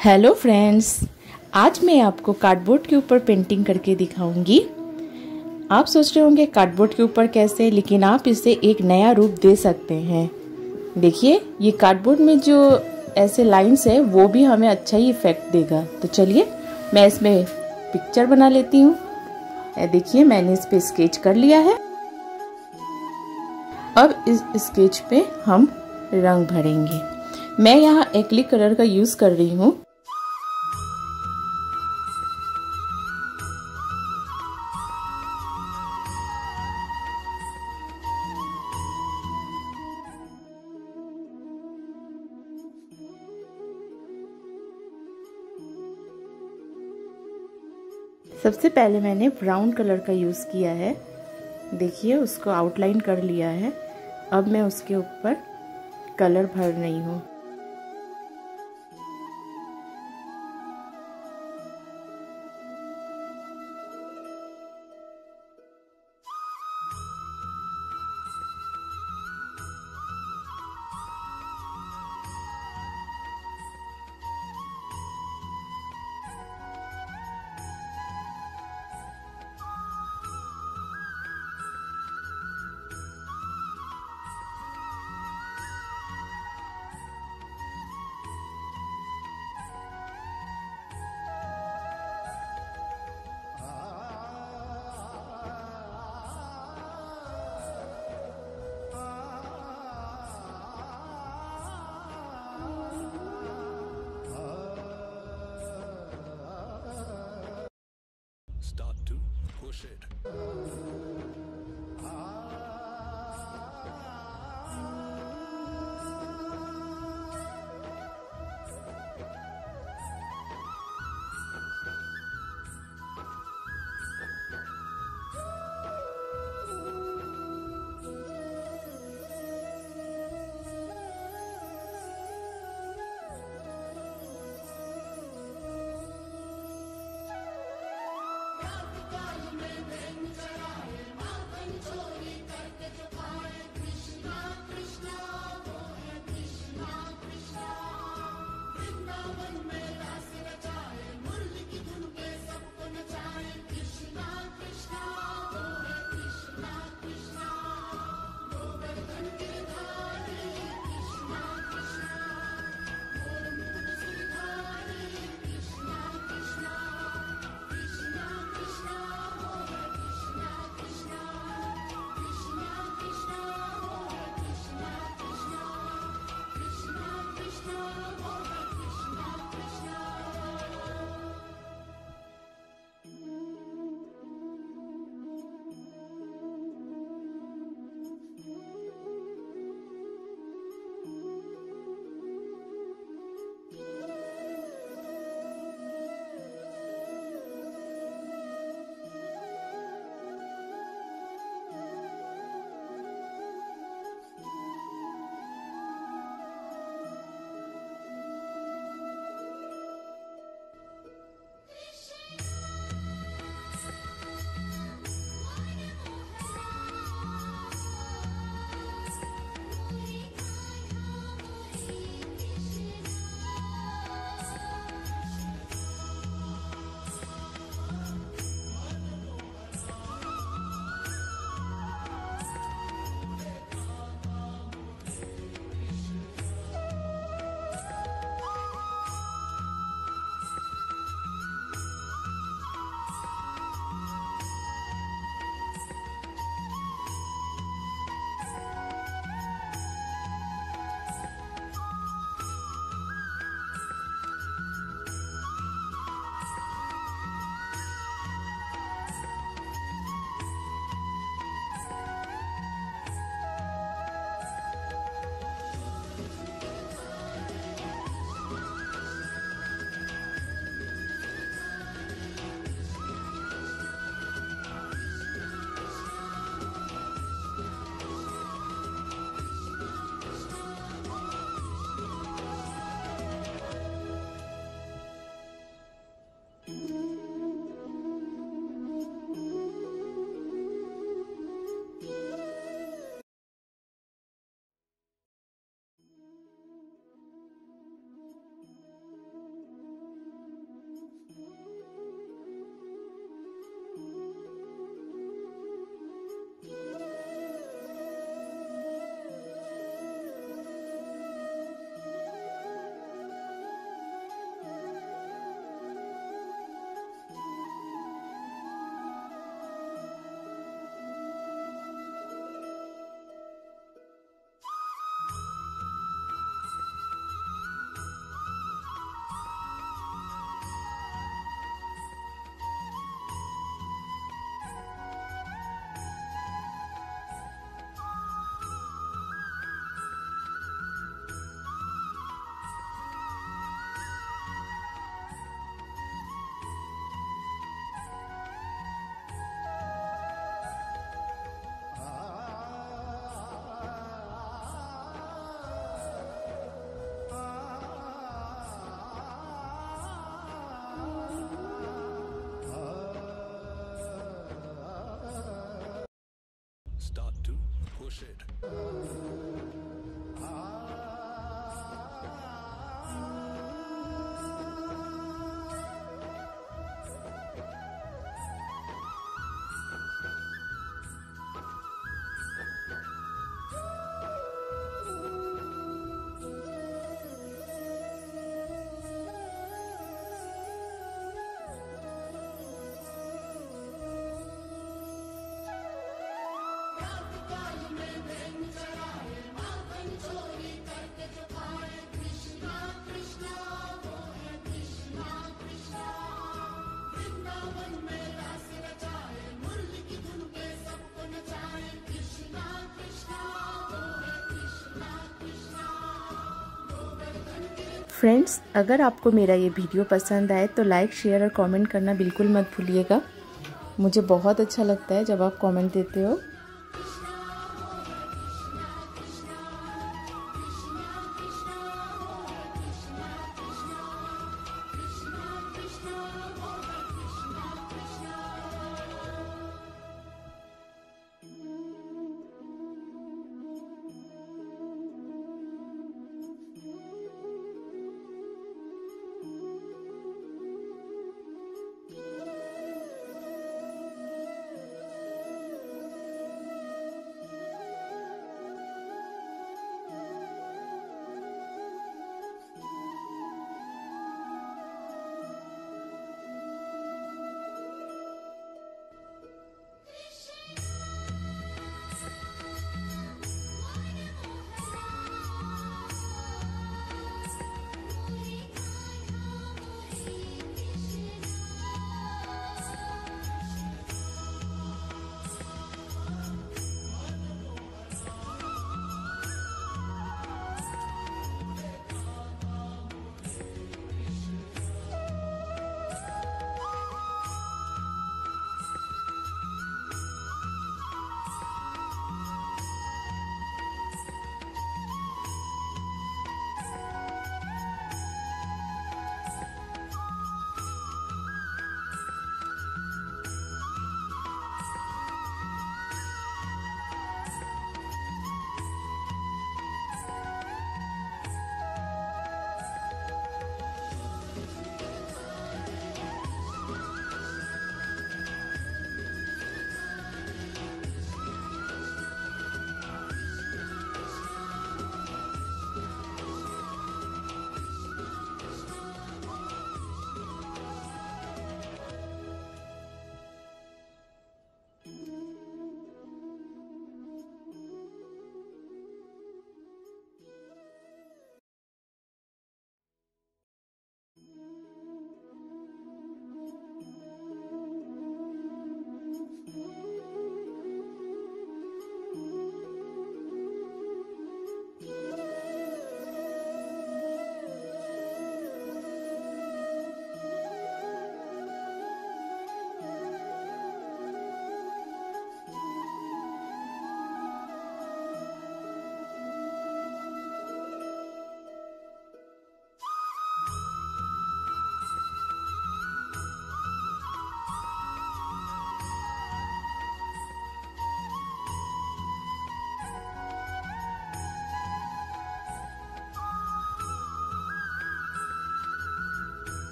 Hello friends, आज मैं आपको कार्डबोर्ड के ऊपर पेंटिंग करके दिखाऊँगी। आप सोच रहे होंगे कार्डबोर्ड के ऊपर कैसे, लेकिन आप इसे एक नया रूप दे सकते हैं। देखिए, ये कार्डबोर्ड में जो ऐसे लाइंस है, वो भी हमें अच्छा ही इफ़ेक्ट देगा। तो चलिए, मैं इसमें पिक्चर बना लेती हूँ। देखिए, मैंने इस पर स्केच कर लिया है। अब इस स्केच पे हम रंग भरेंगे। मैं यहाँ एक्लिक कलर का यूज़ कर रही हूँ। सबसे पहले मैंने ब्राउन कलर का यूज़ किया है। देखिए, उसको आउटलाइन कर लिया है। अब मैं उसके ऊपर कलर भर रही हूँ। push ah. it. shit. Friends अगर आपको मेरा ये वीडियो पसंद आए तो लाइक शेयर और कमेंट करना बिल्कुल मत भूलिएगा। मुझे बहुत अच्छा लगता है जब आप कमेंट देते हो।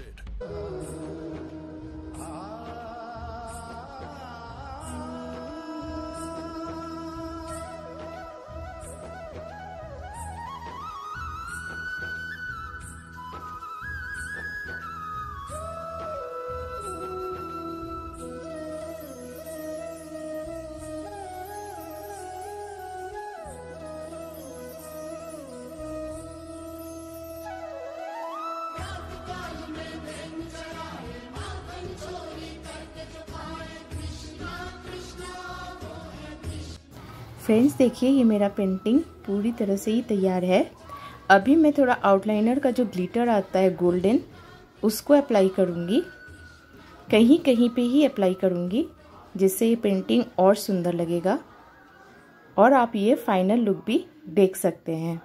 acid. फ्रेंड्स, देखिए ये मेरा पेंटिंग पूरी तरह से ही तैयार है। अभी मैं थोड़ा आउटलाइनर का जो ग्लिटर आता है गोल्डन, उसको अप्लाई करूँगी। कहीं कहीं पे ही अप्लाई करूँगी, जिससे ये पेंटिंग और सुंदर लगेगा। और आप ये फाइनल लुक भी देख सकते हैं।